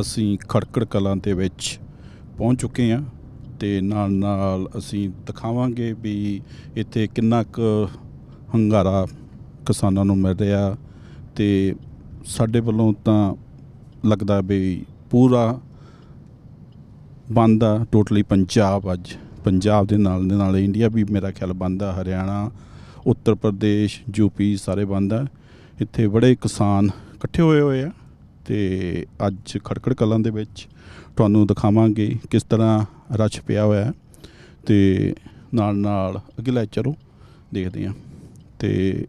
ਅਸੀਂ ਖੜਕੜ ਕਲਾਂ ਦੇ ਵਿੱਚ ਪਹੁੰਚ ਚੁੱਕੇ ਹਾਂ ਤੇ ਨਾਲ ਨਾਲ ਅਸੀਂ ਦਿਖਾਵਾਂਗੇ ਵੀ ਇੱਥੇ ਕਿੰਨਾ ਕੁ ਹੰਗਾਰਾ ਕਿਸਾਨਾਂ ਨੂੰ ਮਿਲ ਰਿਹਾ ਤੇ ਸਾਡੇ ਵੱਲੋਂ ਤਾਂ ਲੱਗਦਾ ਵੀ ਪੂਰਾ ਬੰਦ ਆ ਟੋਟਲੀ ਪੰਜਾਬ ਅੱਜ। ਪੰਜਾਬ ਦੇ ਨਾਲ ਦੇ ਨਾਲ ਇੰਡੀਆ ਵੀ ਮੇਰਾ ਖਿਆਲ ਬੰਦ ਆ, ਹਰਿਆਣਾ, ਉੱਤਰ ਪ੍ਰਦੇਸ਼ ਯੂਪੀ ਸਾਰੇ ਬੰਦ ਆ। ਇੱਥੇ ਬੜੇ ਕਿਸਾਨ ਇਕੱਠੇ ਹੋਏ ਹੋਏ ਆ। ਤੇ ਅੱਜ ਖੜਕੜ ਕਲਾਂ ਦੇ ਵਿੱਚ ਤੁਹਾਨੂੰ ਦਿਖਾਵਾਂਗੇ ਕਿਸ ਤਰ੍ਹਾਂ ਰਸ਼ ਪਿਆ ਹੋਇਆ ਹੈ ਤੇ ਨਾਲ ਨਾਲ ਅੱਗੇ ਲੈ ਚਲੋ, ਦੇਖਦੇ ਹਾਂ ਤੇ